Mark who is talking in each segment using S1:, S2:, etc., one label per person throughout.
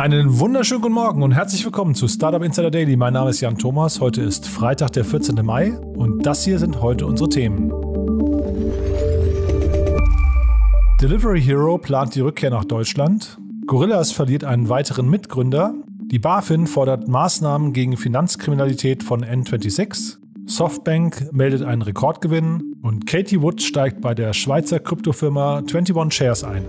S1: Einen wunderschönen guten Morgen und herzlich willkommen zu Startup Insider Daily. Mein Name ist Jan Thomas. Heute ist Freitag, der 14. Mai und das hier sind heute unsere Themen. Delivery Hero plant die Rückkehr nach Deutschland. Gorillas verliert einen weiteren Mitgründer. Die BaFin fordert Maßnahmen gegen Finanzkriminalität von N26. Softbank meldet einen Rekordgewinn und Katie Wood steigt bei der Schweizer Kryptofirma 21 Shares ein.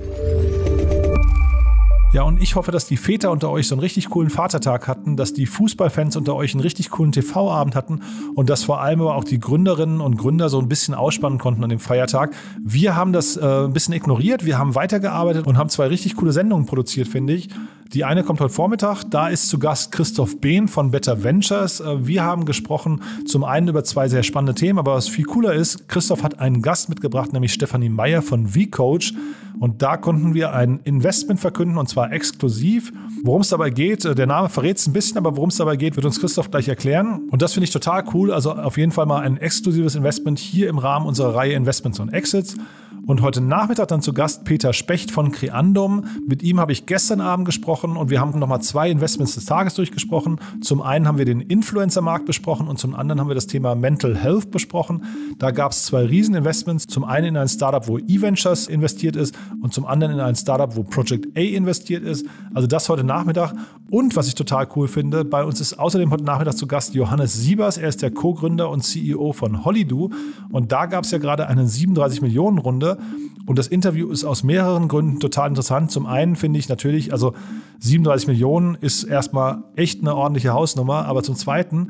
S1: Ja, und ich hoffe, dass die Väter unter euch so einen richtig coolen Vatertag hatten, dass die Fußballfans unter euch einen richtig coolen TV-Abend hatten und dass vor allem aber auch die Gründerinnen und Gründer so ein bisschen ausspannen konnten an dem Feiertag. Wir haben das äh, ein bisschen ignoriert, wir haben weitergearbeitet und haben zwei richtig coole Sendungen produziert, finde ich. Die eine kommt heute Vormittag. Da ist zu Gast Christoph Behn von Better Ventures. Äh, wir haben gesprochen zum einen über zwei sehr spannende Themen, aber was viel cooler ist, Christoph hat einen Gast mitgebracht, nämlich Stefanie Meyer von VCoach. Und da konnten wir ein Investment verkünden und zwar exklusiv. Worum es dabei geht, äh, der Name verrät es ein bisschen, aber worum es dabei geht, wird uns Christoph gleich erklären. Und das finde ich total cool. Also auf jeden Fall mal ein exklusives Investment hier im Rahmen unserer Reihe Investments und Exits. Und heute Nachmittag dann zu Gast Peter Specht von Creandum. Mit ihm habe ich gestern Abend gesprochen und wir haben nochmal zwei Investments des Tages durchgesprochen. Zum einen haben wir den Influencer-Markt besprochen und zum anderen haben wir das Thema Mental Health besprochen. Da gab es zwei Rieseninvestments. Zum einen in ein Startup, wo eVentures investiert ist und zum anderen in ein Startup, wo Project A investiert ist. Also das heute Nachmittag. Und was ich total cool finde, bei uns ist außerdem heute Nachmittag zu Gast Johannes Siebers. Er ist der Co-Gründer und CEO von Hollydo. Und da gab es ja gerade eine 37 Millionen Runde und das Interview ist aus mehreren Gründen total interessant. Zum einen finde ich natürlich, also 37 Millionen ist erstmal echt eine ordentliche Hausnummer, aber zum zweiten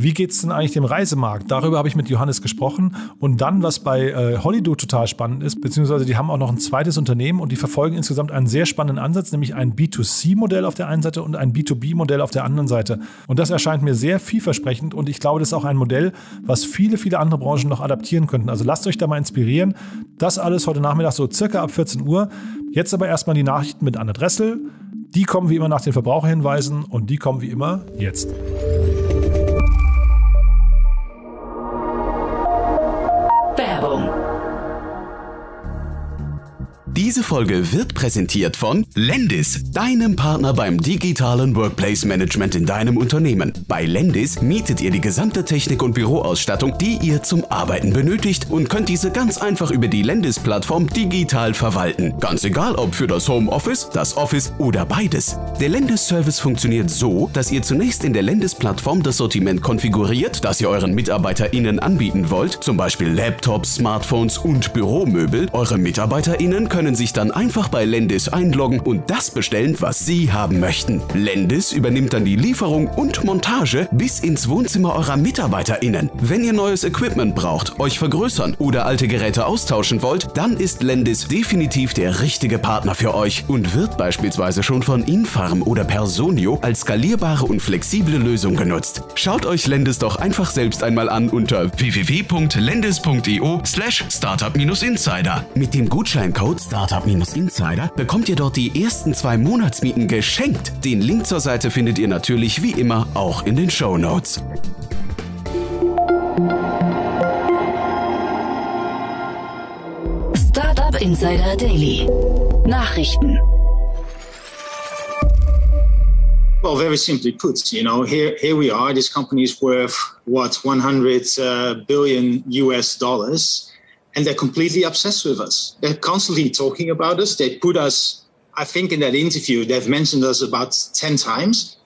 S1: wie geht es denn eigentlich dem Reisemarkt? Darüber habe ich mit Johannes gesprochen. Und dann, was bei äh, Holido total spannend ist, beziehungsweise die haben auch noch ein zweites Unternehmen und die verfolgen insgesamt einen sehr spannenden Ansatz, nämlich ein B2C-Modell auf der einen Seite und ein B2B-Modell auf der anderen Seite. Und das erscheint mir sehr vielversprechend und ich glaube, das ist auch ein Modell, was viele, viele andere Branchen noch adaptieren könnten. Also lasst euch da mal inspirieren. Das alles heute Nachmittag so circa ab 14 Uhr. Jetzt aber erstmal die Nachrichten mit Anne Dressel. Die kommen wie immer nach den Verbraucherhinweisen und die kommen wie immer jetzt.
S2: Diese Folge wird präsentiert von Lendis, deinem Partner beim digitalen Workplace Management in deinem Unternehmen. Bei Lendis mietet ihr die gesamte Technik und Büroausstattung, die ihr zum Arbeiten benötigt und könnt diese ganz einfach über die Lendis-Plattform digital verwalten. Ganz egal, ob für das Homeoffice, das Office oder beides. Der Lendis-Service funktioniert so, dass ihr zunächst in der Lendis-Plattform das Sortiment konfiguriert, das ihr euren MitarbeiterInnen anbieten wollt, zum Beispiel Laptops, Smartphones und Büromöbel. Eure MitarbeiterInnen können sich dann einfach bei Lendis einloggen und das bestellen, was sie haben möchten. Lendis übernimmt dann die Lieferung und Montage bis ins Wohnzimmer eurer MitarbeiterInnen. Wenn ihr neues Equipment braucht, euch vergrößern oder alte Geräte austauschen wollt, dann ist Lendis definitiv der richtige Partner für euch und wird beispielsweise schon von Infarm oder Personio als skalierbare und flexible Lösung genutzt. Schaut euch Lendis doch einfach selbst einmal an unter www.lendis.io slash startup-insider. Mit dem Gutscheincode Startup-Insider bekommt ihr dort die ersten zwei Monatsmieten geschenkt. Den Link zur Seite findet ihr natürlich wie immer auch in den Show Notes.
S3: Startup Insider Daily. Nachrichten.
S4: Well, very simply put, you know, here here we are. This company is worth what 100 uh, billion US dollars. And they're completely obsessed with us. They're constantly talking about us. They put us, I think, in that interview, they've mentioned us about 10 times.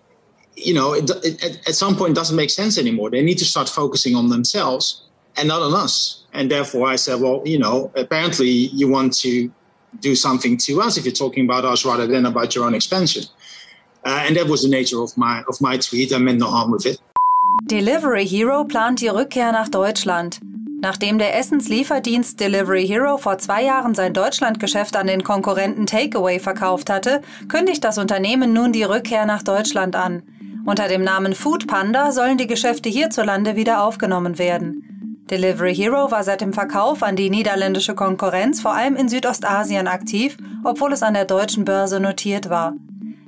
S4: You know, it, it, at some point, doesn't make sense anymore. They need to start focusing on themselves and not on us. And therefore, I said, well, you know, apparently you want to do something to us if you're talking about us rather than about your own expansion. Uh, and that was the nature of my of my tweet. I meant no harm with it.
S5: Delivery Hero plant die Rückkehr nach Deutschland. Nachdem der Essenslieferdienst Delivery Hero vor zwei Jahren sein Deutschlandgeschäft an den Konkurrenten Takeaway verkauft hatte, kündigt das Unternehmen nun die Rückkehr nach Deutschland an. Unter dem Namen Food Panda sollen die Geschäfte hierzulande wieder aufgenommen werden. Delivery Hero war seit dem Verkauf an die niederländische Konkurrenz vor allem in Südostasien aktiv, obwohl es an der deutschen Börse notiert war.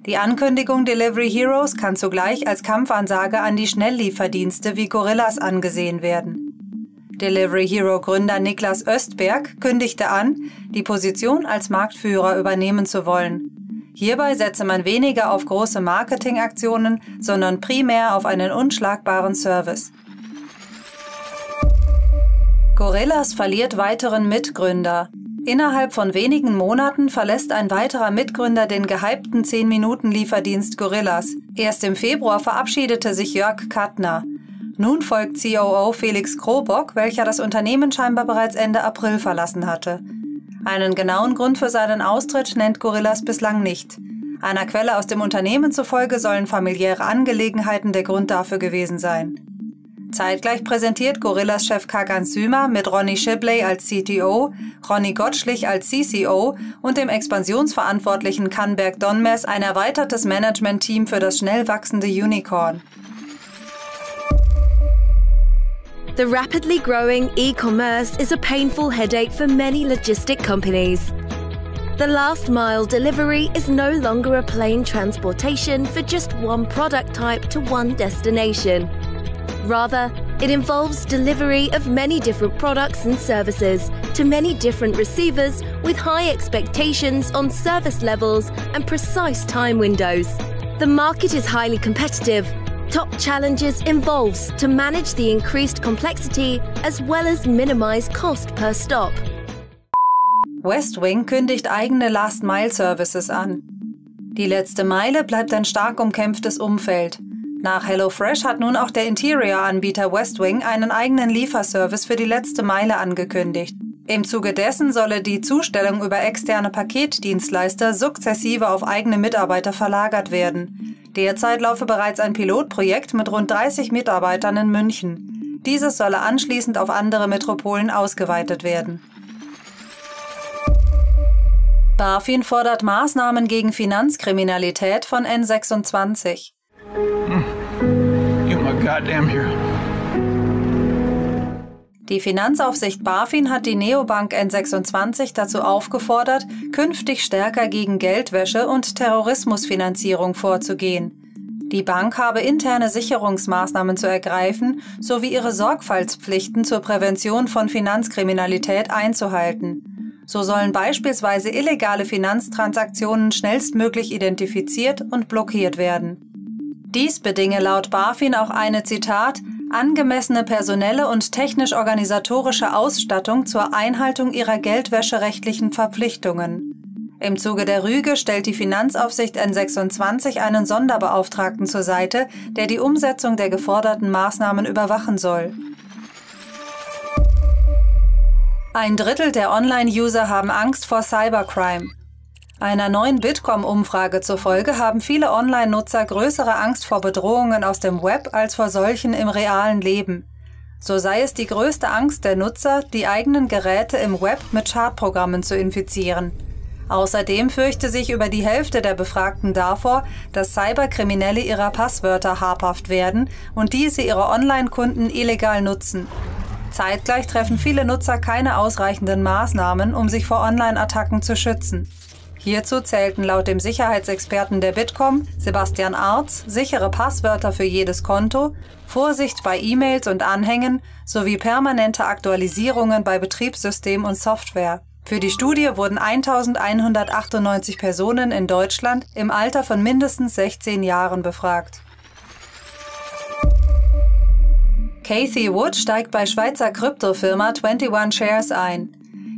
S5: Die Ankündigung Delivery Heroes kann zugleich als Kampfansage an die Schnelllieferdienste wie Gorillas angesehen werden. Delivery Hero Gründer Niklas Östberg kündigte an, die Position als Marktführer übernehmen zu wollen. Hierbei setze man weniger auf große Marketingaktionen, sondern primär auf einen unschlagbaren Service. Gorillas verliert weiteren Mitgründer. Innerhalb von wenigen Monaten verlässt ein weiterer Mitgründer den gehypten 10-Minuten-Lieferdienst Gorillas. Erst im Februar verabschiedete sich Jörg Kattner. Nun folgt COO Felix Krobock, welcher das Unternehmen scheinbar bereits Ende April verlassen hatte. Einen genauen Grund für seinen Austritt nennt Gorillas bislang nicht. Einer Quelle aus dem Unternehmen zufolge sollen familiäre Angelegenheiten der Grund dafür gewesen sein. Zeitgleich präsentiert Gorillas Chef Kagan Sümer mit Ronny Shibley als CTO, Ronny Gottschlich als CCO und dem Expansionsverantwortlichen Kanberg Donmers ein erweitertes Management-Team für das schnell wachsende Unicorn.
S6: The rapidly growing e-commerce is a painful headache for many logistic companies. The last mile delivery is no longer a plain transportation for just one product type to one destination. Rather, it involves delivery of many different products and services to many different receivers with high expectations on service levels and precise time windows. The market is highly competitive. Top challenges involves to manage the increased complexity as well as minimize cost per stop.
S5: Westwing kündigt eigene Last-Mile-Services an. Die letzte Meile bleibt ein stark umkämpftes Umfeld. Nach HelloFresh hat nun auch der Interior-Anbieter Westwing einen eigenen Lieferservice für die letzte Meile angekündigt. Im Zuge dessen solle die Zustellung über externe Paketdienstleister sukzessive auf eigene Mitarbeiter verlagert werden. Derzeit laufe bereits ein Pilotprojekt mit rund 30 Mitarbeitern in München. Dieses solle anschließend auf andere Metropolen ausgeweitet werden. BaFin fordert Maßnahmen gegen Finanzkriminalität von N26.
S7: You my goddamn hero.
S5: Die Finanzaufsicht BaFin hat die Neobank N26 dazu aufgefordert, künftig stärker gegen Geldwäsche und Terrorismusfinanzierung vorzugehen. Die Bank habe interne Sicherungsmaßnahmen zu ergreifen sowie ihre Sorgfaltspflichten zur Prävention von Finanzkriminalität einzuhalten. So sollen beispielsweise illegale Finanztransaktionen schnellstmöglich identifiziert und blockiert werden. Dies bedinge laut BaFin auch eine Zitat angemessene personelle und technisch-organisatorische Ausstattung zur Einhaltung ihrer geldwäscherechtlichen Verpflichtungen. Im Zuge der Rüge stellt die Finanzaufsicht N26 einen Sonderbeauftragten zur Seite, der die Umsetzung der geforderten Maßnahmen überwachen soll. Ein Drittel der Online-User haben Angst vor Cybercrime. Einer neuen Bitkom-Umfrage zufolge haben viele Online-Nutzer größere Angst vor Bedrohungen aus dem Web als vor solchen im realen Leben. So sei es die größte Angst der Nutzer, die eigenen Geräte im Web mit Schadprogrammen zu infizieren. Außerdem fürchte sich über die Hälfte der Befragten davor, dass Cyberkriminelle ihrer Passwörter habhaft werden und diese ihre Online-Kunden illegal nutzen. Zeitgleich treffen viele Nutzer keine ausreichenden Maßnahmen, um sich vor Online-Attacken zu schützen. Hierzu zählten laut dem Sicherheitsexperten der Bitkom, Sebastian Arz, sichere Passwörter für jedes Konto, Vorsicht bei E-Mails und Anhängen sowie permanente Aktualisierungen bei Betriebssystem und Software. Für die Studie wurden 1198 Personen in Deutschland im Alter von mindestens 16 Jahren befragt. Kathy Wood steigt bei Schweizer Kryptofirma 21 Shares ein.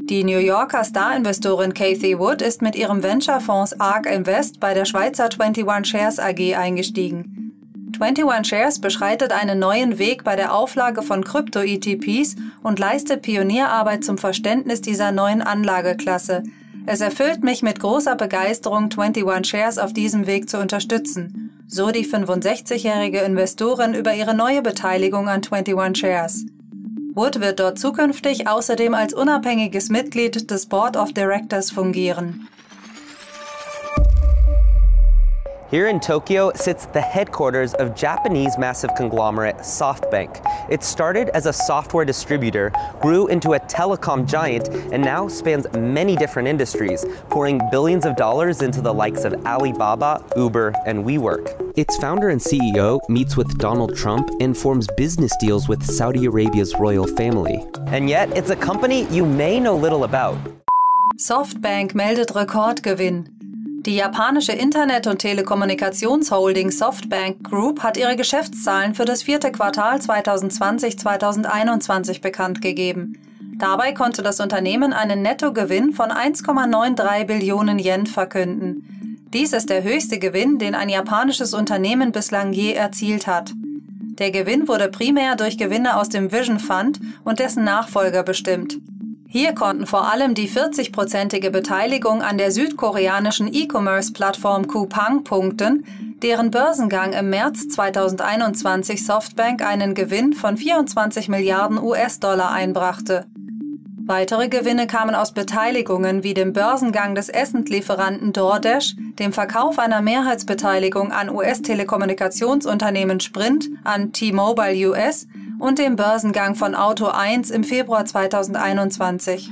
S5: Die New Yorker Star-Investorin Kathy Wood ist mit ihrem Venture-Fonds ARK Invest bei der Schweizer 21 Shares AG eingestiegen. 21 Shares beschreitet einen neuen Weg bei der Auflage von Krypto-ETPs und leistet Pionierarbeit zum Verständnis dieser neuen Anlageklasse. Es erfüllt mich mit großer Begeisterung, 21 Shares auf diesem Weg zu unterstützen. So die 65-jährige Investorin über ihre neue Beteiligung an 21 Shares. Wood wird dort zukünftig außerdem als unabhängiges Mitglied des Board of Directors fungieren.
S8: Here in Tokyo sits the headquarters of Japanese massive conglomerate SoftBank. It started as a software distributor, grew into a telecom giant, and now spans many different industries, pouring billions of dollars into the likes of Alibaba, Uber, and WeWork. Its founder and CEO meets with Donald Trump and forms business deals with Saudi Arabia's royal family. And yet, it's a company you may know little about.
S5: Softbank meldet Rekordgewinn. Die japanische Internet- und Telekommunikationsholding Softbank Group hat ihre Geschäftszahlen für das vierte Quartal 2020-2021 bekannt gegeben. Dabei konnte das Unternehmen einen Nettogewinn von 1,93 Billionen Yen verkünden. Dies ist der höchste Gewinn, den ein japanisches Unternehmen bislang je erzielt hat. Der Gewinn wurde primär durch Gewinne aus dem Vision Fund und dessen Nachfolger bestimmt. Hier konnten vor allem die 40-prozentige Beteiligung an der südkoreanischen E-Commerce-Plattform Coupang punkten, deren Börsengang im März 2021 Softbank einen Gewinn von 24 Milliarden US-Dollar einbrachte. Weitere Gewinne kamen aus Beteiligungen wie dem Börsengang des Essenslieferanten DoorDash, dem Verkauf einer Mehrheitsbeteiligung an US-Telekommunikationsunternehmen Sprint an T-Mobile US und dem Börsengang von Auto 1 im Februar 2021.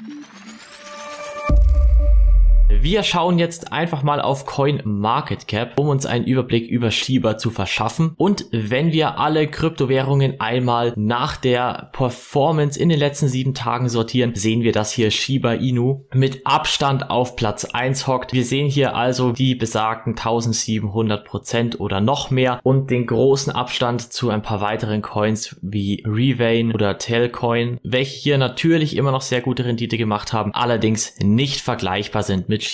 S7: Wir schauen jetzt einfach mal auf CoinMarketCap, um uns einen Überblick über Shiba zu verschaffen. Und wenn wir alle Kryptowährungen einmal nach der Performance in den letzten sieben Tagen sortieren, sehen wir, dass hier Shiba Inu mit Abstand auf Platz 1 hockt. Wir sehen hier also die besagten 1700 Prozent oder noch mehr und den großen Abstand zu ein paar weiteren Coins wie Revain oder Telcoin, welche hier natürlich immer noch sehr gute Rendite gemacht haben, allerdings nicht vergleichbar sind mit Shiba.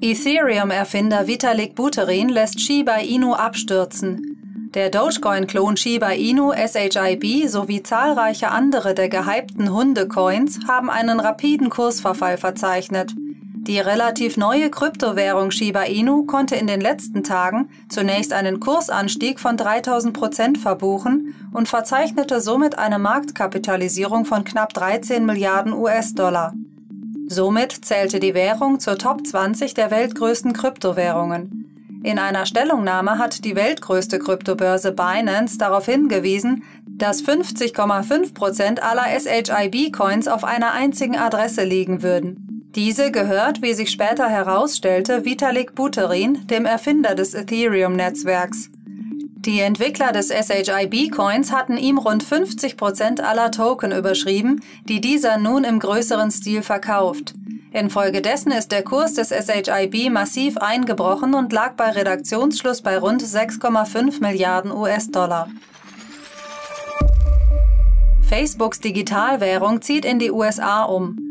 S5: Ethereum-Erfinder Vitalik Buterin lässt Shiba Inu abstürzen. Der Dogecoin-Klon Shiba Inu SHIB sowie zahlreiche andere der gehypten Hunde-Coins haben einen rapiden Kursverfall verzeichnet. Die relativ neue Kryptowährung Shiba Inu konnte in den letzten Tagen zunächst einen Kursanstieg von 3000 Prozent verbuchen und verzeichnete somit eine Marktkapitalisierung von knapp 13 Milliarden US-Dollar. Somit zählte die Währung zur Top 20 der weltgrößten Kryptowährungen. In einer Stellungnahme hat die weltgrößte Kryptobörse Binance darauf hingewiesen, dass 50,5 Prozent aller SHIB-Coins auf einer einzigen Adresse liegen würden. Diese gehört, wie sich später herausstellte, Vitalik Buterin, dem Erfinder des Ethereum-Netzwerks. Die Entwickler des SHIB-Coins hatten ihm rund 50 Prozent aller Token überschrieben, die dieser nun im größeren Stil verkauft. Infolgedessen ist der Kurs des SHIB massiv eingebrochen und lag bei Redaktionsschluss bei rund 6,5 Milliarden US-Dollar. Facebooks Digitalwährung zieht in die USA um.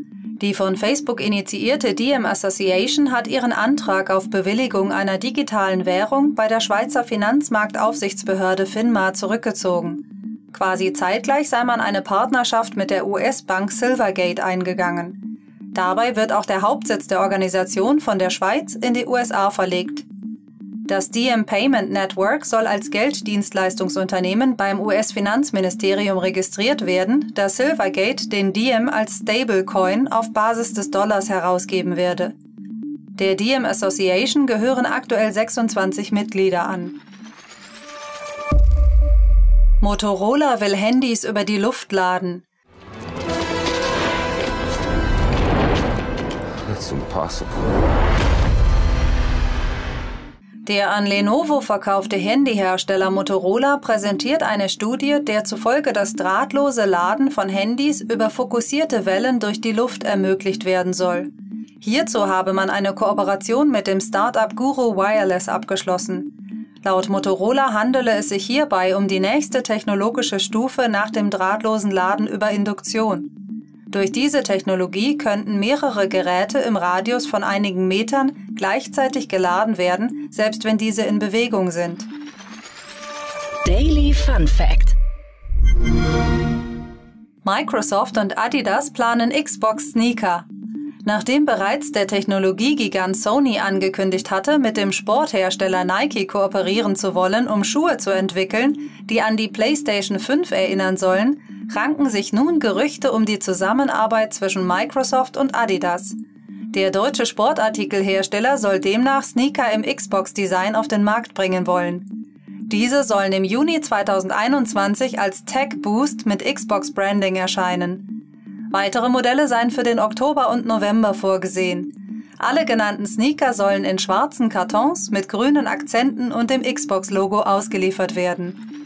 S5: Die von Facebook initiierte Diem Association hat ihren Antrag auf Bewilligung einer digitalen Währung bei der Schweizer Finanzmarktaufsichtsbehörde FINMA zurückgezogen. Quasi zeitgleich sei man eine Partnerschaft mit der US-Bank Silvergate eingegangen. Dabei wird auch der Hauptsitz der Organisation von der Schweiz in die USA verlegt. Das DM Payment Network soll als Gelddienstleistungsunternehmen beim US-Finanzministerium registriert werden, da Silvergate den Diem als Stablecoin auf Basis des Dollars herausgeben werde. Der Diem Association gehören aktuell 26 Mitglieder an. Motorola will Handys über die Luft laden.
S9: It's impossible.
S5: Der an Lenovo verkaufte Handyhersteller Motorola präsentiert eine Studie, der zufolge das drahtlose Laden von Handys über fokussierte Wellen durch die Luft ermöglicht werden soll. Hierzu habe man eine Kooperation mit dem Startup Guru Wireless abgeschlossen. Laut Motorola handele es sich hierbei um die nächste technologische Stufe nach dem drahtlosen Laden über Induktion. Durch diese Technologie könnten mehrere Geräte im Radius von einigen Metern gleichzeitig geladen werden, selbst wenn diese in Bewegung sind.
S3: Daily Fun Fact
S5: Microsoft und Adidas planen Xbox Sneaker. Nachdem bereits der Technologiegigant Sony angekündigt hatte, mit dem Sporthersteller Nike kooperieren zu wollen, um Schuhe zu entwickeln, die an die PlayStation 5 erinnern sollen, ranken sich nun Gerüchte um die Zusammenarbeit zwischen Microsoft und Adidas. Der deutsche Sportartikelhersteller soll demnach Sneaker im Xbox-Design auf den Markt bringen wollen. Diese sollen im Juni 2021 als Tech Boost mit Xbox Branding erscheinen. Weitere Modelle seien für den Oktober und November vorgesehen. Alle genannten Sneaker sollen in schwarzen Kartons mit grünen Akzenten und dem Xbox-Logo ausgeliefert werden.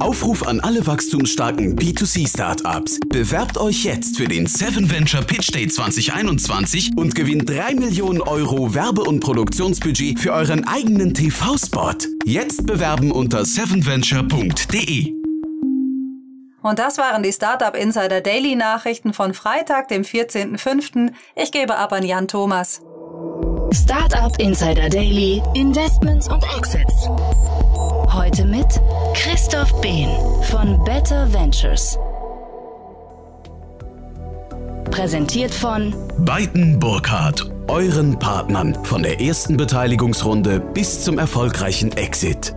S2: Aufruf an alle wachstumsstarken B2C-Startups. Bewerbt euch jetzt für den 7 Venture Pitch Day 2021 und gewinnt 3 Millionen Euro Werbe- und Produktionsbudget für euren eigenen TV-Spot. Jetzt bewerben unter 7venture.de.
S5: Und das waren die Startup Insider Daily Nachrichten von Freitag, dem 14.05. Ich gebe ab an Jan Thomas.
S3: Startup Insider Daily, Investments und Exits. Heute mit Christoph Behn von Better Ventures. Präsentiert von
S2: Beiten Burkhardt, euren Partnern von der ersten Beteiligungsrunde bis zum erfolgreichen Exit.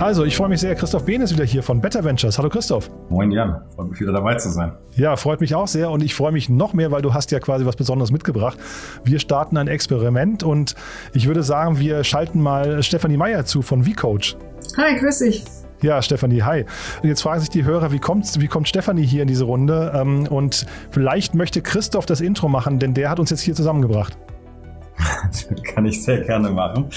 S1: Also, ich freue mich sehr. Christoph Behn ist wieder hier von Better Ventures. Hallo Christoph.
S9: Moin Jan, freut mich wieder dabei zu sein.
S1: Ja, freut mich auch sehr und ich freue mich noch mehr, weil du hast ja quasi was Besonderes mitgebracht. Wir starten ein Experiment und ich würde sagen, wir schalten mal Stefanie Meyer zu von VCoach.
S10: Hi, grüß dich.
S1: Ja, Stefanie, hi. Jetzt fragen sich die Hörer, wie kommt, wie kommt Stefanie hier in diese Runde? Ähm, und vielleicht möchte Christoph das Intro machen, denn der hat uns jetzt hier zusammengebracht.
S9: Kann ich sehr gerne machen.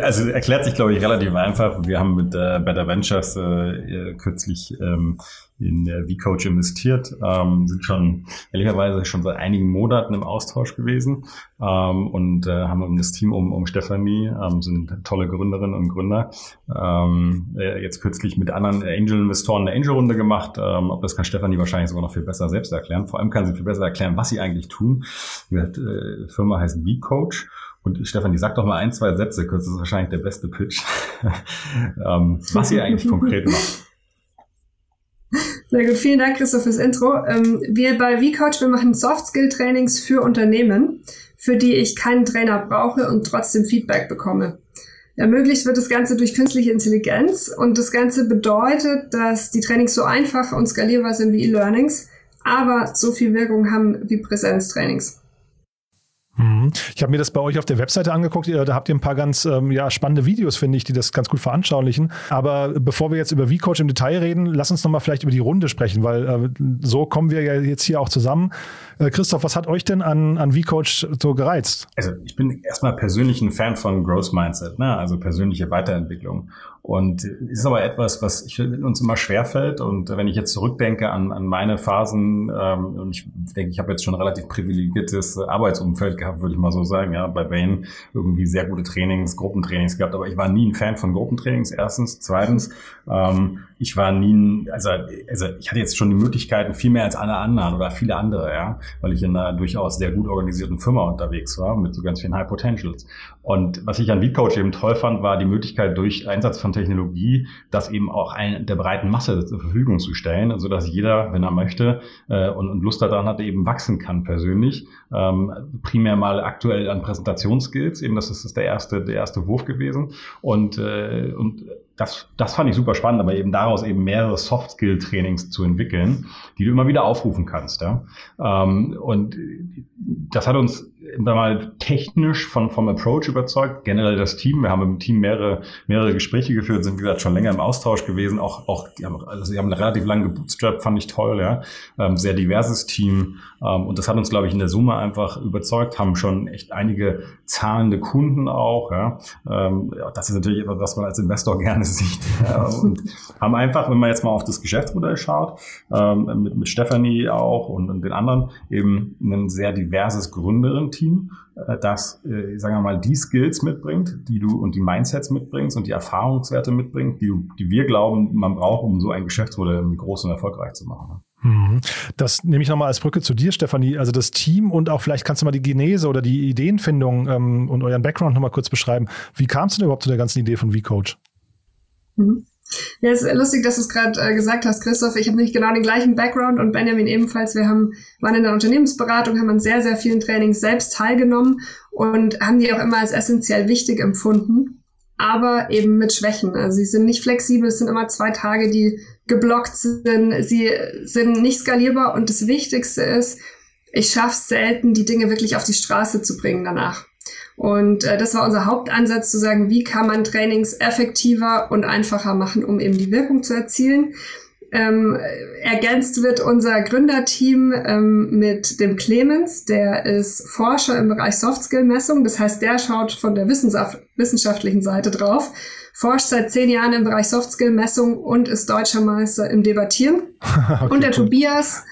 S9: Also erklärt sich, glaube ich, relativ einfach. Wir haben mit äh, Better Ventures äh, kürzlich ähm, in der V-Coach investiert, ähm, sind schon ehrlicherweise schon seit einigen Monaten im Austausch gewesen ähm, und äh, haben das Team um, um Stefanie, ähm, sind tolle Gründerinnen und Gründer, ähm, äh, jetzt kürzlich mit anderen Angel-Investoren eine Angel-Runde gemacht. Ähm, ob das kann Stefanie wahrscheinlich sogar noch viel besser selbst erklären. Vor allem kann sie viel besser erklären, was sie eigentlich tun. Die äh, Firma heißt V-Coach. Und Stefanie, sag doch mal ein, zwei Sätze, kurz, das ist wahrscheinlich der beste Pitch, ähm, was ihr eigentlich konkret macht.
S10: Sehr gut, vielen Dank, Christoph, fürs Intro. Ähm, wir bei VCoach, wir machen Soft-Skill-Trainings für Unternehmen, für die ich keinen Trainer brauche und trotzdem Feedback bekomme. Ermöglicht wird das Ganze durch künstliche Intelligenz und das Ganze bedeutet, dass die Trainings so einfach und skalierbar sind wie E-Learnings, aber so viel Wirkung haben wie Präsenztrainings.
S1: Mhm. Ich habe mir das bei euch auf der Webseite angeguckt. Da habt ihr ein paar ganz ähm, ja, spannende Videos, finde ich, die das ganz gut veranschaulichen. Aber bevor wir jetzt über V-Coach im Detail reden, lass uns nochmal vielleicht über die Runde sprechen, weil äh, so kommen wir ja jetzt hier auch zusammen. Äh, Christoph, was hat euch denn an, an V-Coach so gereizt?
S9: Also ich bin erstmal persönlich ein Fan von Growth Mindset, ne? also persönliche Weiterentwicklung. Und ist aber etwas, was ich, uns immer schwerfällt. Und wenn ich jetzt zurückdenke an, an meine Phasen, ähm, und ich denke, ich habe jetzt schon relativ privilegiertes Arbeitsumfeld gehabt, würde ich mal so sagen. Ja, bei Bain irgendwie sehr gute Trainings, Gruppentrainings gehabt, aber ich war nie ein Fan von Gruppentrainings. Erstens, zweitens, ähm, ich war nie, also, also ich hatte jetzt schon die Möglichkeiten viel mehr als alle anderen oder viele andere, ja, weil ich in einer durchaus sehr gut organisierten Firma unterwegs war mit so ganz vielen High Potentials. Und was ich an Lead eben toll fand, war die Möglichkeit durch Einsatz von Technologie, das eben auch ein, der breiten Masse zur Verfügung zu stellen, also dass jeder, wenn er möchte äh, und, und Lust daran hat, eben wachsen kann persönlich. Ähm, primär mal aktuell an Präsentationsskills, eben das ist, das ist der erste, der erste Wurf gewesen. Und, äh, und das, das fand ich super spannend, aber eben daraus eben mehrere Soft-Skill-Trainings zu entwickeln, die du immer wieder aufrufen kannst. Ja? Ähm, und das hat uns mal technisch von, vom Approach überzeugt, generell das Team. Wir haben im Team mehrere, mehrere Gespräche geführt, sind wie gesagt schon länger im Austausch gewesen. Auch, auch die haben, also sie haben relativ lange gebootstrapped, fand ich toll, ja. Ähm, sehr diverses Team. Ähm, und das hat uns, glaube ich, in der Summe einfach überzeugt, haben schon echt einige zahlende Kunden auch, ja. Ähm, das ist natürlich etwas, was man als Investor gerne sieht. Ja. Und haben einfach, wenn man jetzt mal auf das Geschäftsmodell schaut, ähm, mit, mit Stephanie auch und, und den anderen, eben ein sehr diverses Gründerin-Team, äh, das, äh, sagen wir mal, die Skills mitbringt, die du und die Mindsets mitbringst und die Erfahrungswerte mitbringt, die, du, die wir glauben, man braucht, um so ein Geschäftsmodell groß und erfolgreich zu machen.
S1: Mhm. Das nehme ich nochmal als Brücke zu dir, Stefanie. Also das Team und auch vielleicht kannst du mal die Genese oder die Ideenfindung ähm, und euren Background nochmal kurz beschreiben. Wie kam es denn überhaupt zu der ganzen Idee von V-Coach?
S10: Mhm. Ja, es ist lustig, dass du es gerade äh, gesagt hast, Christoph. Ich habe nicht genau den gleichen Background und Benjamin ebenfalls. Wir haben, waren in der Unternehmensberatung, haben an sehr, sehr vielen Trainings selbst teilgenommen und haben die auch immer als essentiell wichtig empfunden, aber eben mit Schwächen. Also sie sind nicht flexibel, es sind immer zwei Tage, die geblockt sind, sie sind nicht skalierbar und das Wichtigste ist, ich schaffe selten, die Dinge wirklich auf die Straße zu bringen danach. Und äh, das war unser Hauptansatz zu sagen, wie kann man Trainings effektiver und einfacher machen, um eben die Wirkung zu erzielen. Ähm, ergänzt wird unser Gründerteam ähm, mit dem Clemens, der ist Forscher im Bereich Softskill-Messung. Das heißt, der schaut von der Wissenschaft wissenschaftlichen Seite drauf. forscht seit zehn Jahren im Bereich Softskill-Messung und ist deutscher Meister im Debattieren. okay, und der cool. Tobias,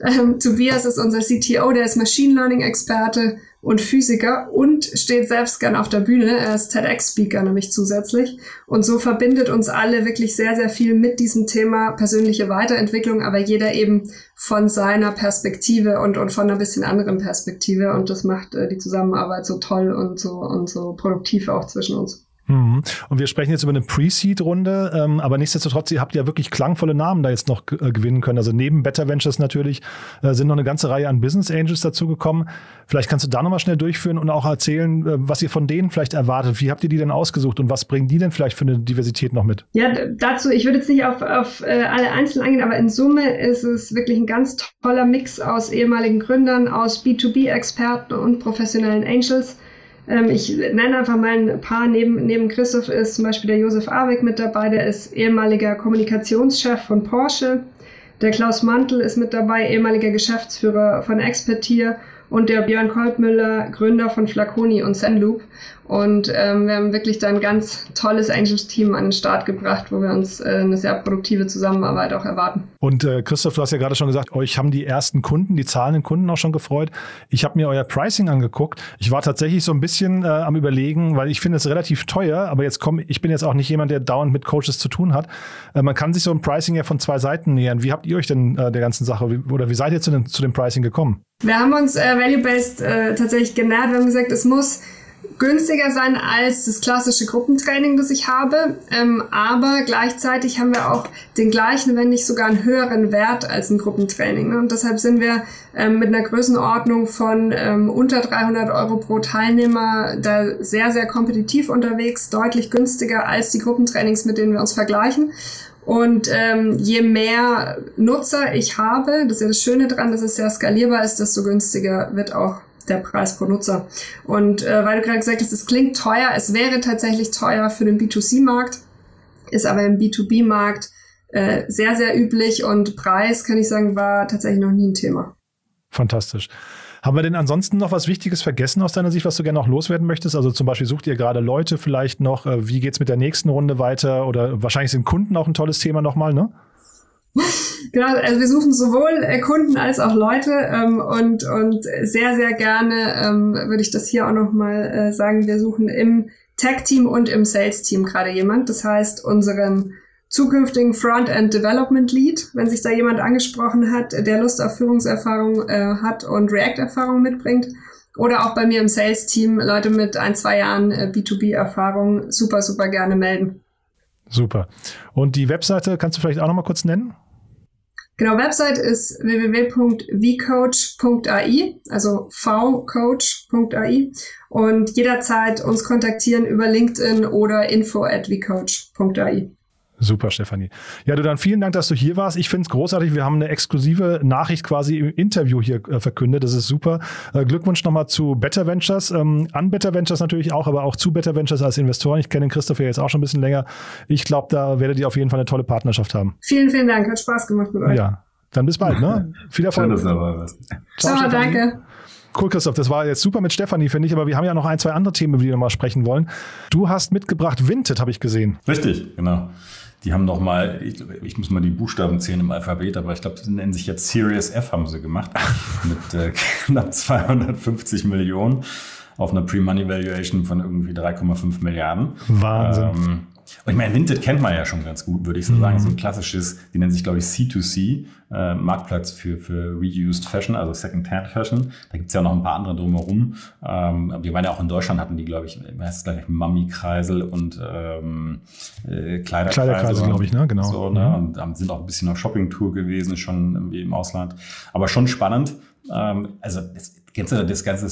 S10: ähm, Tobias ist unser CTO, der ist Machine Learning-Experte und Physiker und steht selbst gern auf der Bühne. Er ist TEDx-Speaker nämlich zusätzlich. Und so verbindet uns alle wirklich sehr, sehr viel mit diesem Thema persönliche Weiterentwicklung, aber jeder eben von seiner Perspektive und, und von einer bisschen anderen Perspektive. Und das macht äh, die Zusammenarbeit so toll und so, und so produktiv auch zwischen uns.
S1: Mhm. Und wir sprechen jetzt über eine Pre-Seed-Runde, ähm, aber nichtsdestotrotz, ihr habt ja wirklich klangvolle Namen da jetzt noch äh, gewinnen können. Also neben Better Ventures natürlich äh, sind noch eine ganze Reihe an Business Angels dazugekommen. Vielleicht kannst du da nochmal schnell durchführen und auch erzählen, äh, was ihr von denen vielleicht erwartet. Wie habt ihr die denn ausgesucht und was bringen die denn vielleicht für eine Diversität noch mit?
S10: Ja, dazu, ich würde jetzt nicht auf, auf alle einzeln eingehen, aber in Summe ist es wirklich ein ganz toller Mix aus ehemaligen Gründern, aus B2B-Experten und professionellen Angels ähm, ich nenne einfach mal ein paar. Neben, neben Christoph ist zum Beispiel der Josef Abeck mit dabei, der ist ehemaliger Kommunikationschef von Porsche. Der Klaus Mantel ist mit dabei, ehemaliger Geschäftsführer von Expertier und der Björn Kolbmüller, Gründer von Flaconi und Zenloop. Und ähm, wir haben wirklich da ein ganz tolles Angels-Team an den Start gebracht, wo wir uns äh, eine sehr produktive Zusammenarbeit auch erwarten.
S1: Und äh, Christoph, du hast ja gerade schon gesagt, euch haben die ersten Kunden, die zahlenden Kunden auch schon gefreut. Ich habe mir euer Pricing angeguckt. Ich war tatsächlich so ein bisschen äh, am überlegen, weil ich finde es relativ teuer, aber jetzt komm, ich bin jetzt auch nicht jemand, der dauernd mit Coaches zu tun hat. Äh, man kann sich so ein Pricing ja von zwei Seiten nähern. Wie habt ihr euch denn äh, der ganzen Sache wie, oder wie seid ihr zu, den, zu dem Pricing gekommen?
S10: Wir haben uns äh, Value-Based äh, tatsächlich genährt. Wir haben gesagt, es muss günstiger sein als das klassische Gruppentraining, das ich habe. Ähm, aber gleichzeitig haben wir auch den gleichen, wenn nicht sogar einen höheren Wert als ein Gruppentraining. Und deshalb sind wir ähm, mit einer Größenordnung von ähm, unter 300 Euro pro Teilnehmer da sehr, sehr kompetitiv unterwegs, deutlich günstiger als die Gruppentrainings, mit denen wir uns vergleichen. Und ähm, je mehr Nutzer ich habe, das ist ja das Schöne dran, dass es sehr skalierbar ist, desto günstiger wird auch der Preis pro Nutzer. Und äh, weil du gerade gesagt hast, es klingt teuer, es wäre tatsächlich teuer für den B2C-Markt, ist aber im B2B-Markt äh, sehr, sehr üblich und Preis, kann ich sagen, war tatsächlich noch nie ein Thema.
S1: Fantastisch. Haben wir denn ansonsten noch was Wichtiges vergessen aus deiner Sicht, was du gerne noch loswerden möchtest? Also zum Beispiel sucht ihr gerade Leute vielleicht noch, äh, wie geht es mit der nächsten Runde weiter? Oder wahrscheinlich sind Kunden auch ein tolles Thema nochmal, ne?
S10: Genau, also wir suchen sowohl äh, Kunden als auch Leute ähm, und, und sehr, sehr gerne ähm, würde ich das hier auch nochmal äh, sagen, wir suchen im Tech-Team und im Sales-Team gerade jemand. Das heißt, unseren zukünftigen Frontend Development Lead, wenn sich da jemand angesprochen hat, der Lust auf Führungserfahrung äh, hat und React-Erfahrung mitbringt. Oder auch bei mir im Sales-Team Leute mit ein, zwei Jahren äh, B2B-Erfahrung super, super gerne melden.
S1: Super. Und die Webseite kannst du vielleicht auch noch mal kurz nennen?
S10: Genau, Website ist www.vcoach.ai, also vcoach.ai und jederzeit uns kontaktieren über LinkedIn oder info at vcoach.ai.
S1: Super, Stefanie. Ja, du dann vielen Dank, dass du hier warst. Ich finde es großartig. Wir haben eine exklusive Nachricht quasi im Interview hier äh, verkündet. Das ist super. Äh, Glückwunsch nochmal zu Better Ventures, ähm, an Better Ventures natürlich auch, aber auch zu Better Ventures als Investoren. Ich kenne den Christoph ja jetzt auch schon ein bisschen länger. Ich glaube, da werdet ihr auf jeden Fall eine tolle Partnerschaft haben.
S10: Vielen, vielen Dank. Hat Spaß gemacht mit euch.
S1: Ja, dann bis bald. Ne? Viel Erfolg. Schön, dass du dabei
S10: warst. Ciao, Ciao danke.
S1: Cool, Christoph, das war jetzt super mit Stefanie, finde ich, aber wir haben ja noch ein, zwei andere Themen, über die wir mal sprechen wollen. Du hast mitgebracht Vinted, habe ich gesehen.
S9: Richtig, genau. Die haben noch mal, ich, ich, muss mal die Buchstaben zählen im Alphabet, aber ich glaube, die nennen sich jetzt Series F, haben sie gemacht, mit äh, knapp 250 Millionen auf einer Pre-Money-Valuation von irgendwie 3,5 Milliarden.
S1: Wahnsinn. Ähm,
S9: und ich meine, Vinted kennt man ja schon ganz gut, würde ich so mhm. sagen. So ein klassisches, die nennen sich, glaube ich, C2C, äh, Marktplatz für, für Reused Fashion, also Second-Hand Fashion. Da gibt's ja noch ein paar andere drumherum. Ähm, aber die waren ja auch in Deutschland, hatten die, glaube ich, heißt gleich Mami-Kreisel und ähm, äh, Kleiderkreisel. Kleiderkreisel,
S1: glaube ich, ne? Genau.
S9: So, ne? Mhm. Und sind auch ein bisschen auf Shopping-Tour gewesen, schon im Ausland. Aber schon spannend. Ähm, also es, Kennst du das ganze,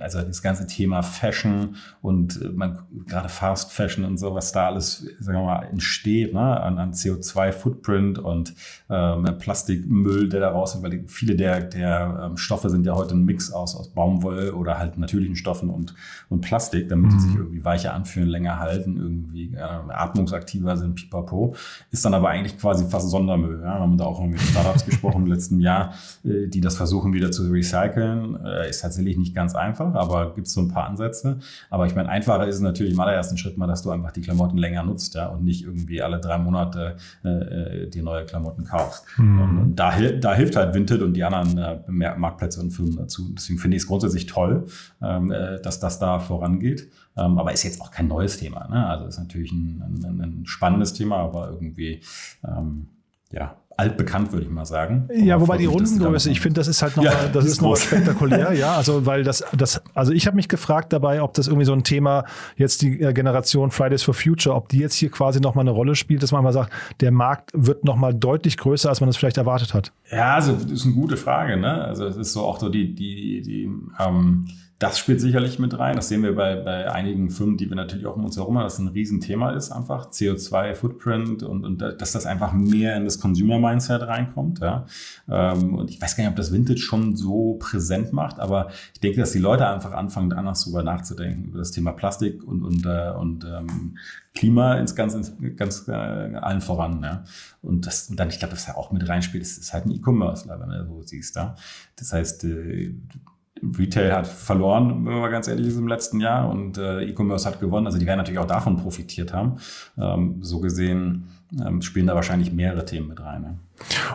S9: also das ganze Thema Fashion und äh, man, gerade Fast Fashion und so, was da alles, sagen wir mal, entsteht, ne? an, an CO2-Footprint und ähm, Plastikmüll, der da rauskommt, weil viele der, der ähm, Stoffe sind ja heute ein Mix aus, aus Baumwolle oder halt natürlichen Stoffen und, und Plastik, damit mhm. die sich irgendwie weicher anfühlen, länger halten, irgendwie äh, atmungsaktiver sind, pipapo. Ist dann aber eigentlich quasi fast Sondermüll. Ja? Wir haben da auch irgendwie mit Startups gesprochen im letzten Jahr, äh, die das versuchen, wieder zu recyceln, äh, ist tatsächlich nicht ganz einfach, aber gibt es so ein paar Ansätze. Aber ich meine, einfacher ist es natürlich im allerersten Schritt mal, dass du einfach die Klamotten länger nutzt ja, und nicht irgendwie alle drei Monate äh, äh die neue Klamotten kaufst. Mhm. Und, und da, da, hilft halt Vinted und die anderen äh, Marktplätze und Firmen dazu. Deswegen finde ich es grundsätzlich toll, ähm, äh, dass das da vorangeht. Ähm, aber ist jetzt auch kein neues Thema. Ne? Also ist natürlich ein, ein, ein spannendes Thema, aber irgendwie ähm, ja, altbekannt, würde ich mal sagen.
S1: Ja, wobei die Rundengröße, ich finde, das ist halt nochmal, ja, das ist, ist noch spektakulär, ja. Also, weil das, das, also ich habe mich gefragt dabei, ob das irgendwie so ein Thema jetzt die äh, Generation Fridays for Future, ob die jetzt hier quasi nochmal eine Rolle spielt, dass man mal sagt, der Markt wird nochmal deutlich größer, als man es vielleicht erwartet hat.
S9: Ja, also das ist eine gute Frage, ne? Also es ist so auch so die, die, die, ähm, das spielt sicherlich mit rein. Das sehen wir bei, bei einigen Firmen, die wir natürlich auch um uns herum haben, dass ein Riesenthema ist einfach. CO2-Footprint und, und dass das einfach mehr in das Consumer-Mindset reinkommt. Ja. Ähm, und ich weiß gar nicht, ob das Vintage schon so präsent macht, aber ich denke, dass die Leute einfach anfangen, anders darüber nachzudenken, über das Thema Plastik und, und, äh, und ähm, Klima ins ganz, ins, ganz äh, allen voran. Ja. Und, das, und dann, ich glaube, das ja auch mit reinspielt, das ist halt ein E-Commerce, wenn du so siehst. Ja. Das heißt, äh, Retail hat verloren, wenn man ganz ehrlich ist, im letzten Jahr und äh, E-Commerce hat gewonnen. Also die werden natürlich auch davon profitiert haben. Ähm, so gesehen ähm, spielen da wahrscheinlich mehrere Themen mit rein. Ne?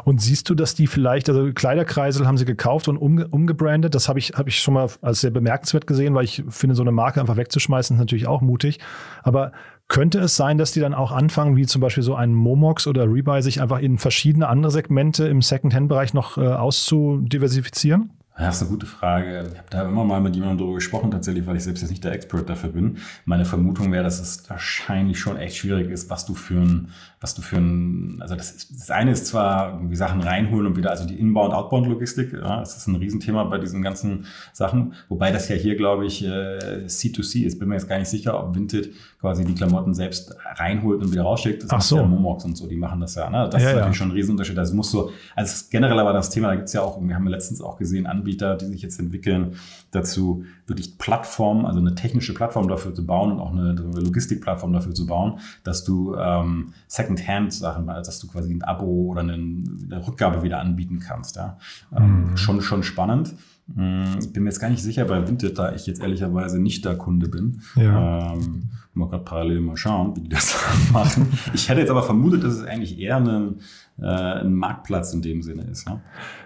S1: Und siehst du, dass die vielleicht, also Kleiderkreisel haben sie gekauft und umge umgebrandet. Das habe ich, hab ich schon mal als sehr bemerkenswert gesehen, weil ich finde, so eine Marke einfach wegzuschmeißen ist natürlich auch mutig. Aber könnte es sein, dass die dann auch anfangen, wie zum Beispiel so ein Momox oder Rebuy, sich einfach in verschiedene andere Segmente im Second-Hand-Bereich noch äh, auszudiversifizieren?
S9: Das ist eine gute Frage. Ich habe da immer mal mit jemandem darüber gesprochen, tatsächlich, weil ich selbst jetzt nicht der Expert dafür bin. Meine Vermutung wäre, dass es wahrscheinlich schon echt schwierig ist, was du für ein, was du für ein, also das, ist, das eine ist zwar irgendwie Sachen reinholen und wieder, also die Inbound-Outbound-Logistik, ja, das ist ein Riesenthema bei diesen ganzen Sachen, wobei das ja hier, glaube ich, äh, C2C ist. Bin mir jetzt gar nicht sicher, ob Vinted quasi die Klamotten selbst reinholt und wieder rausschickt. Das
S1: Ach so.
S9: ja Momox und so, die machen das ja. Ne? Das ja, ist natürlich schon ein Riesenunterschied. Das muss so, also generell aber das Thema, da gibt es ja auch, wir haben ja letztens auch gesehen, Anbieter, die sich jetzt entwickeln, dazu wirklich Plattformen, also eine technische Plattform dafür zu bauen und auch eine, eine Logistikplattform dafür zu bauen, dass du ähm, Second-Hand-Sachen, dass du quasi ein Abo oder eine, eine Rückgabe wieder anbieten kannst. Ja? Ähm, mhm. schon, schon spannend. Hm, ich bin mir jetzt gar nicht sicher bei Vinted, da ich jetzt ehrlicherweise nicht der Kunde bin. Ja. Ähm, mal gerade parallel mal schauen, wie die das machen. Ich hätte jetzt aber vermutet, dass es eigentlich eher ein, äh, ein Marktplatz in dem Sinne ist. Ja,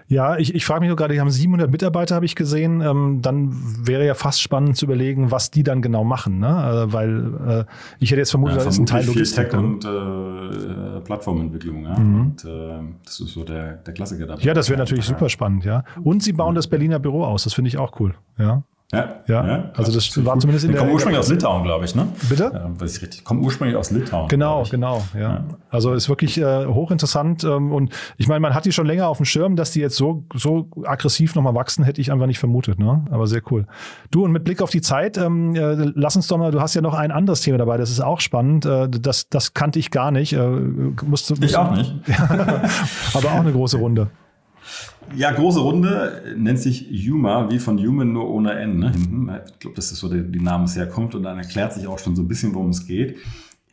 S1: ja ich, ich frage mich nur gerade, die haben 700 Mitarbeiter, habe ich gesehen. Ähm, dann wäre ja fast spannend zu überlegen, was die dann genau machen. Ne? Äh, weil äh, ich hätte jetzt vermutet, ja,
S9: das ist ein Teil Logistik. Tech und äh, Plattformentwicklung. Ja? Mhm. Und äh, das ist so der, der Klassiker
S1: dabei. Ja, das wäre natürlich super spannend. ja. Und sie bauen das Berliner Büro aus. Das finde ich auch cool. Ja.
S9: Ja,
S1: ja. ja also das war zumindest in
S9: der. Kommt ursprünglich aus Litauen, glaube ich, ne?
S1: Bitte?
S9: Ja, weiß ich richtig. Kommt ursprünglich aus Litauen.
S1: Genau, genau, ja. ja. Also ist wirklich äh, hochinteressant ähm, und ich meine, man hat die schon länger auf dem Schirm, dass die jetzt so so aggressiv nochmal wachsen, hätte ich einfach nicht vermutet, ne? Aber sehr cool. Du und mit Blick auf die Zeit, ähm, äh, lass uns doch mal. Du hast ja noch ein anderes Thema dabei, das ist auch spannend. Äh, das das kannte ich gar nicht. Äh,
S9: musst, musst, ich auch nicht.
S1: aber auch eine große Runde.
S9: Ja, große Runde nennt sich Huma, wie von Human nur ohne N. Ne? Ich glaube, das ist so, der, die Name herkommt und dann erklärt sich auch schon so ein bisschen, worum es geht.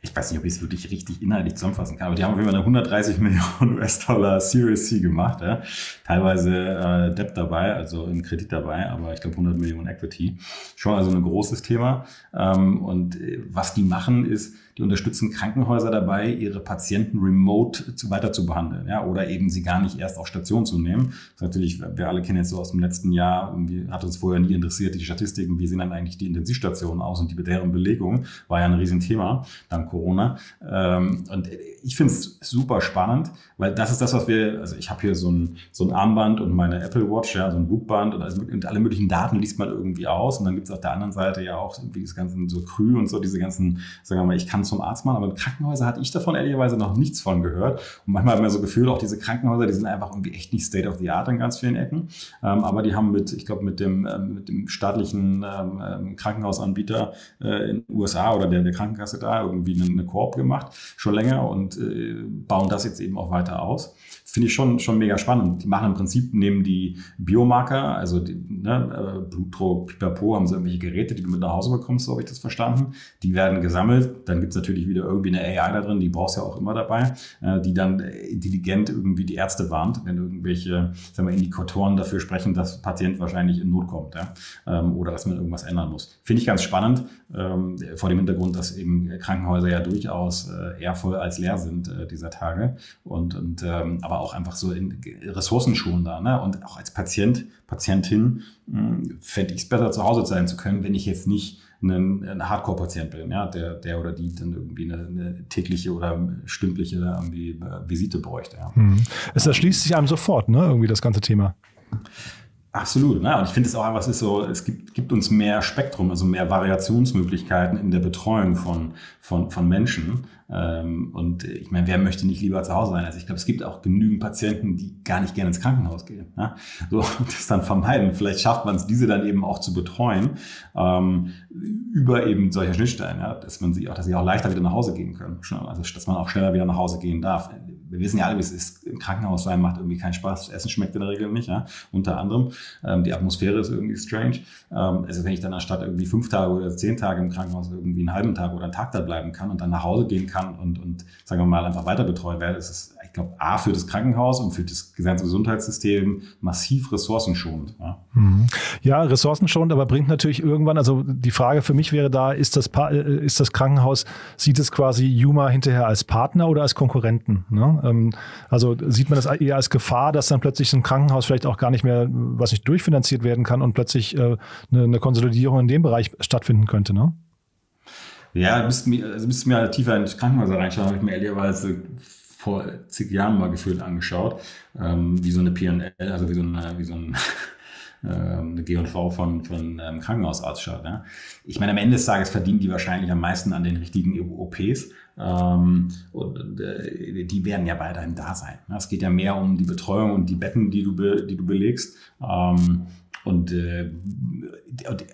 S9: Ich weiß nicht, ob ich es wirklich richtig inhaltlich zusammenfassen kann, aber die haben auf jeden Fall eine 130 Millionen US-Dollar Series C gemacht. Ja? Teilweise äh, Debt dabei, also im Kredit dabei, aber ich glaube 100 Millionen Equity. Schon also ein großes Thema. Ähm, und äh, was die machen ist, die unterstützen Krankenhäuser dabei, ihre Patienten remote zu, weiter zu behandeln, ja, oder eben sie gar nicht erst auf Station zu nehmen. Das ist natürlich, wir alle kennen jetzt so aus dem letzten Jahr, hat uns vorher nie interessiert, die Statistiken, wie sehen dann eigentlich die Intensivstationen aus und die deren Belegung, war ja ein Riesenthema, dank Corona. Ähm, und ich finde es super spannend, weil das ist das, was wir, also ich habe hier so ein, so ein Armband und meine Apple Watch, ja, so ein Bookband und, also, und alle möglichen Daten liest man irgendwie aus und dann gibt es auf der anderen Seite ja auch irgendwie das ganze so Krü und so, diese ganzen, sagen wir mal, ich kann zum Arzt machen, aber in Krankenhäusern hatte ich davon ehrlicherweise noch nichts von gehört. Und manchmal hat man so Gefühl, auch diese Krankenhäuser, die sind einfach irgendwie echt nicht State of the Art in ganz vielen Ecken. Ähm, aber die haben mit, ich glaube, mit dem, ähm, mit dem staatlichen ähm, ähm Krankenhausanbieter äh, in den USA oder der, der Krankenkasse da irgendwie eine, eine Koop gemacht, schon länger und äh, bauen das jetzt eben auch weiter aus. Finde ich schon, schon mega spannend. Die machen im Prinzip, nehmen die Biomarker, also die, ne, äh, Blutdruck, Pipapo, haben sie irgendwelche Geräte, die du mit nach Hause bekommst, so habe ich das verstanden. Die werden gesammelt, dann gibt es natürlich wieder irgendwie eine AI da drin, die brauchst du ja auch immer dabei, äh, die dann intelligent irgendwie die Ärzte warnt, wenn irgendwelche sagen wir, Indikatoren dafür sprechen, dass der Patient wahrscheinlich in Not kommt ja, ähm, oder dass man irgendwas ändern muss. Finde ich ganz spannend, ähm, vor dem Hintergrund, dass eben Krankenhäuser ja durchaus äh, eher voll als leer sind dieser Tage und, und ähm, aber auch einfach so in ressourcenschonender ne? und auch als Patient, Patientin hm, fände ich es besser zu Hause sein zu können, wenn ich jetzt nicht ein, Hardcore-Patient bin, ja, der, der oder die dann irgendwie eine, eine tägliche oder stündliche äh, Visite bräuchte. Ja.
S1: Mhm. Es erschließt sich einem sofort, ne, irgendwie das ganze Thema.
S9: Absolut, ne? und ich finde es auch einfach, es ist so, es gibt, gibt uns mehr Spektrum, also mehr Variationsmöglichkeiten in der Betreuung von, von, von Menschen. Ähm, und ich meine, wer möchte nicht lieber zu Hause sein? Also ich glaube, es gibt auch genügend Patienten, die gar nicht gerne ins Krankenhaus gehen. Ja? So, das dann vermeiden. Vielleicht schafft man es, diese dann eben auch zu betreuen, ähm, über eben solche Schnittstellen, ja? dass man sie auch, dass sie auch leichter wieder nach Hause gehen können. Also dass man auch schneller wieder nach Hause gehen darf. Wir wissen ja alle, wie es ist, im Krankenhaus sein macht irgendwie keinen Spaß. Das Essen schmeckt in der Regel nicht, ja. Unter anderem. Ähm, die Atmosphäre ist irgendwie strange. Ähm, also wenn ich dann anstatt irgendwie fünf Tage oder zehn Tage im Krankenhaus irgendwie einen halben Tag oder einen Tag da bleiben kann und dann nach Hause gehen kann, und, und sagen wir mal, einfach weiter betreut werde, ist es, ich glaube, A, für das Krankenhaus und für das gesamte Gesundheitssystem massiv ressourcenschonend. Ja,
S1: mhm. ja ressourcenschonend, aber bringt natürlich irgendwann, also die Frage für mich wäre da, ist das, äh, ist das Krankenhaus, sieht es quasi Juma hinterher als Partner oder als Konkurrenten? Ne? Ähm, also sieht man das eher als Gefahr, dass dann plötzlich ein Krankenhaus vielleicht auch gar nicht mehr, was nicht durchfinanziert werden kann und plötzlich äh, eine, eine Konsolidierung in dem Bereich stattfinden könnte, ne?
S9: Ja, müssten wir, also müssten wir tiefer in die Krankenhäuser reinschauen, habe ich mir ehrlicherweise vor zig Jahren mal gefühlt angeschaut, ähm, wie so eine PNL, also wie so, eine, wie so ein, eine G&V von, von ähm, Krankenhausarzt schaut. Ja. Ich meine, am Ende des Tages verdienen die wahrscheinlich am meisten an den richtigen OPs. Ähm, und äh, die werden ja weiterhin da sein. Es geht ja mehr um die Betreuung und die Betten, die du, be, die du belegst. Ähm, und äh,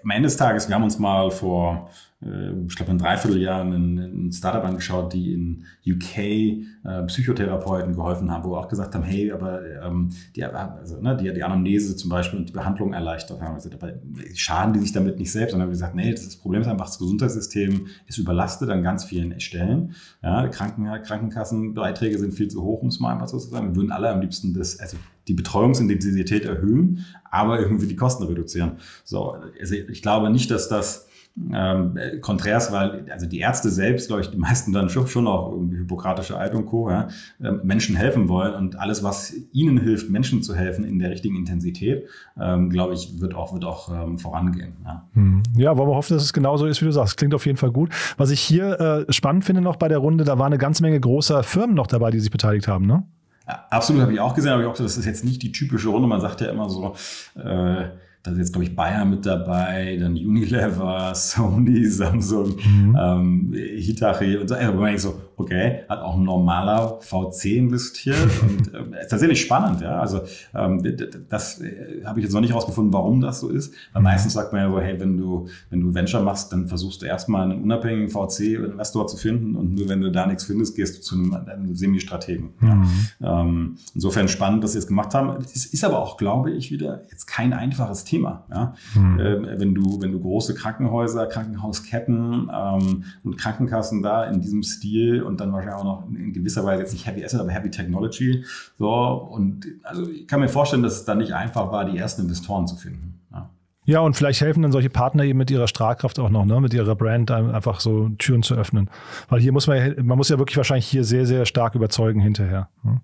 S9: am Ende des Tages, wir haben uns mal vor äh, ich glaube, ein Dreivierteljahr ein, ein Startup angeschaut, die in UK äh, Psychotherapeuten geholfen haben, wo wir auch gesagt haben, hey, aber ähm, die, also, ne, die, die Anamnese zum Beispiel und die Behandlung erleichtert haben. Also, dabei schaden die sich damit nicht selbst, sondern haben gesagt, nee, das Problem ist einfach, das Gesundheitssystem ist überlastet an ganz vielen Stellen. Ja, Kranken, Krankenkassenbeiträge sind viel zu hoch, um es mal einfach so zu sagen. Wir würden alle am liebsten das, also die Betreuungsintensität erhöhen, aber irgendwie die Kosten reduzieren. So, also ich glaube nicht, dass das ähm, konträrs, weil also die Ärzte selbst, glaube ich, die meisten dann schon, schon auch irgendwie Hippokratische Eid und Co. Ja, ähm, Menschen helfen wollen und alles, was ihnen hilft, Menschen zu helfen in der richtigen Intensität, ähm, glaube ich, wird auch, wird auch ähm, vorangehen.
S1: Ja. Hm. ja, wollen wir hoffen, dass es genauso ist, wie du sagst. Klingt auf jeden Fall gut. Was ich hier äh, spannend finde noch bei der Runde, da war eine ganze Menge großer Firmen noch dabei, die sich beteiligt haben, ne?
S9: Absolut, habe ich auch gesehen, aber ich auch gesagt, das ist jetzt nicht die typische Runde. Man sagt ja immer so, äh, da ist jetzt, glaube ich, Bayer mit dabei, dann Unilever, Sony, Samsung, mhm. ähm, Hitachi und so. Also, man so, okay, hat auch ein normaler VC investiert und äh, ist tatsächlich spannend, ja. Also ähm, das äh, habe ich jetzt noch nicht rausgefunden, warum das so ist. Weil mhm. meistens sagt man ja so, hey, wenn du, wenn du Venture machst, dann versuchst du erstmal einen unabhängigen VC-Investor zu finden und nur wenn du da nichts findest, gehst du zu einem, einem Semi-Strategen. Mhm. Ja. Ähm, insofern spannend, dass sie es gemacht haben. Es ist aber auch, glaube ich, wieder jetzt kein einfaches Thema. Thema. Ja? Mhm. Ähm, wenn, du, wenn du große Krankenhäuser, Krankenhausketten ähm, und Krankenkassen da in diesem Stil und dann wahrscheinlich auch noch in gewisser Weise jetzt nicht Heavy Asset, aber Heavy Technology. So, und also ich kann mir vorstellen, dass es dann nicht einfach war, die ersten Investoren zu finden. Ja.
S1: Ja, und vielleicht helfen dann solche Partner eben mit ihrer Strahlkraft auch noch, ne, mit ihrer Brand einfach so Türen zu öffnen. Weil hier muss man, man muss ja wirklich wahrscheinlich hier sehr, sehr stark überzeugen hinterher. Ne?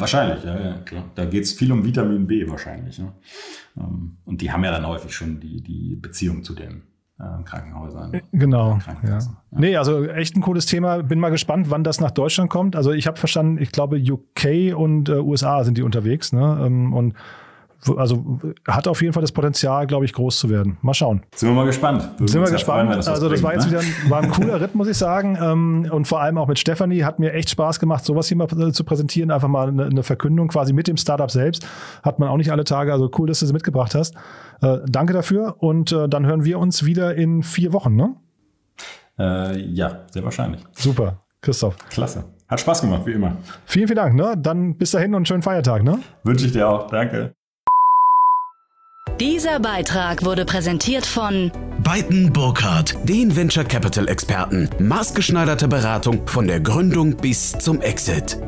S9: Wahrscheinlich, ja, ja, klar. Da geht es viel um Vitamin B wahrscheinlich. Ja. Ähm, und die haben ja dann häufig schon die, die Beziehung zu den äh, Krankenhäusern.
S1: Genau. Ja. ja. Nee, also echt ein cooles Thema. Bin mal gespannt, wann das nach Deutschland kommt. Also ich habe verstanden, ich glaube UK und äh, USA sind die unterwegs. Ne? Ähm, und also hat auf jeden Fall das Potenzial, glaube ich, groß zu werden. Mal schauen.
S9: Sind wir mal gespannt.
S1: Würden Sind wir gespannt. Freuen, das also das bringt, war jetzt ne? wieder ein, war ein cooler Ritt, muss ich sagen. Ähm, und vor allem auch mit Stefanie hat mir echt Spaß gemacht, sowas hier mal zu präsentieren. Einfach mal eine, eine Verkündung quasi mit dem Startup selbst. Hat man auch nicht alle Tage. Also cool, dass du sie mitgebracht hast. Äh, danke dafür. Und äh, dann hören wir uns wieder in vier Wochen, ne?
S9: Äh, ja, sehr wahrscheinlich.
S1: Super. Christoph.
S9: Klasse. Hat Spaß gemacht, wie immer.
S1: Vielen, vielen Dank. Ne? Dann bis dahin und einen schönen Feiertag. Ne?
S9: Wünsche ich dir auch. Danke.
S3: Dieser Beitrag wurde präsentiert von
S2: Beiten Burkhardt, den Venture Capital Experten. Maßgeschneiderte Beratung von der Gründung bis zum Exit.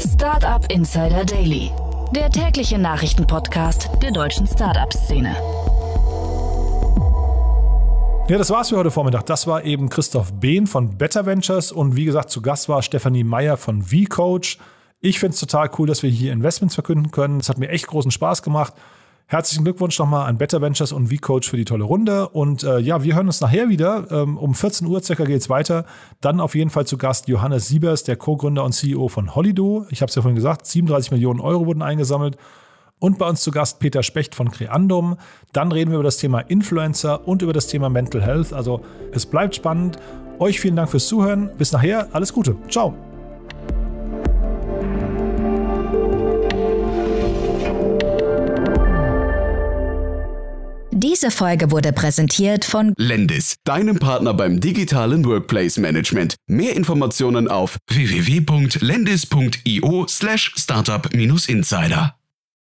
S3: Startup Insider Daily, der tägliche Nachrichtenpodcast der deutschen Startup-Szene.
S1: Ja, das war's für heute Vormittag. Das war eben Christoph Behn von Better Ventures und wie gesagt, zu Gast war Stefanie Meyer von V-Coach. Ich finde es total cool, dass wir hier Investments verkünden können. Es hat mir echt großen Spaß gemacht. Herzlichen Glückwunsch nochmal an Better Ventures und V-Coach für die tolle Runde. Und äh, ja, wir hören uns nachher wieder. Ähm, um 14 Uhr circa geht's weiter. Dann auf jeden Fall zu Gast Johannes Siebers, der Co-Gründer und CEO von Holido. Ich habe es ja vorhin gesagt, 37 Millionen Euro wurden eingesammelt. Und bei uns zu Gast Peter Specht von Creandum. Dann reden wir über das Thema Influencer und über das Thema Mental Health. Also es bleibt spannend. Euch vielen Dank fürs Zuhören. Bis nachher. Alles Gute. Ciao.
S3: Diese Folge wurde präsentiert von
S2: Lendis, deinem Partner beim digitalen Workplace Management. Mehr Informationen auf www.lendis.io/startup-insider.